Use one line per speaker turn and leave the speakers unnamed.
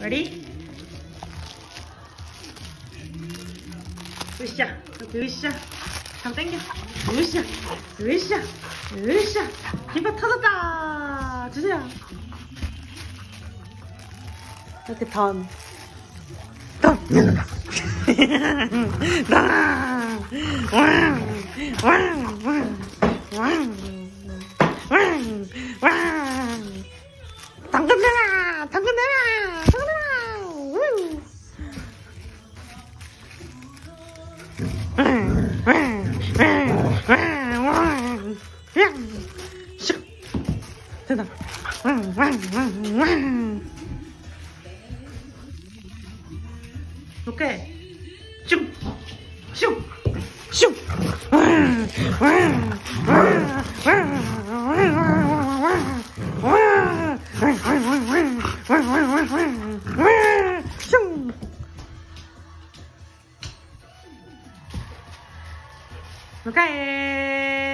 Ready? 으쌰, 으쌰. 당 당겨. 으쌰, 으쌰, 으쌰. 김밥 터졌다. 주세요. 이렇게 던. 던. 당. 왕, 왕, 왕, 왕, 당근명아. thế nào ok chụp chụp chụp Okay.